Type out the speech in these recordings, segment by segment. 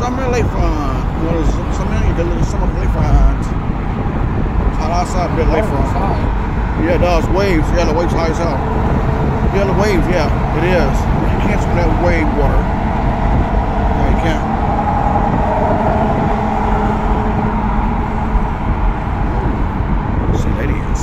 Summer Lakefront. What is Summer? You at Summer Lakefront. It's hot outside, bit Water's Lakefront. Yeah, it does. Waves. Yeah, the waves high as hell. Yeah, the waves. Yeah, it is. You can't swim that wave water. No, you can't. See, that is.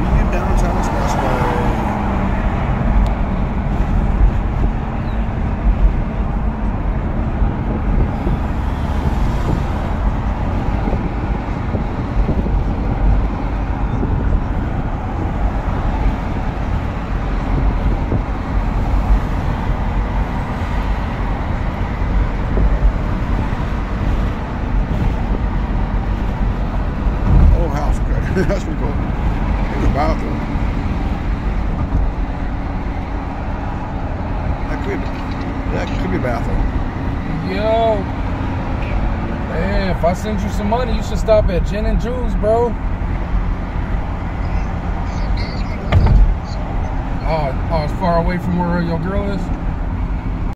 Union Downtown Expressway. Oh, house, okay. That's pretty cool. There's a bathroom. That could, that could be bathroom. Yo. Man, if I send you some money, you should stop at Gin and Juice, bro. Oh, oh, it's far away from where your girl is?